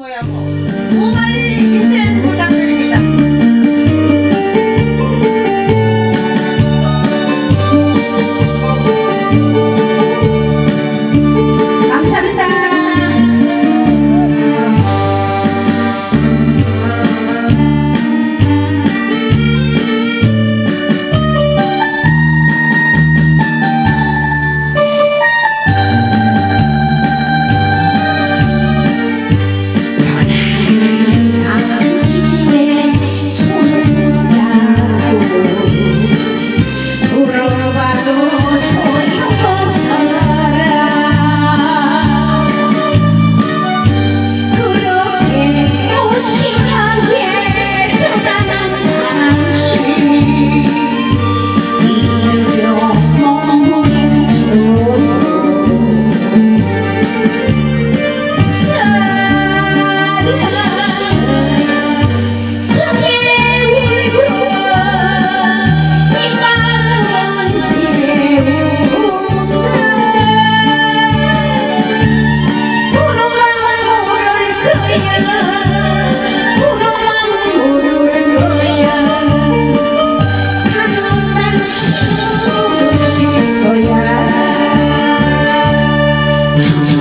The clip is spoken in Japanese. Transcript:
富山大丸気仙小田テレビだ Jesús.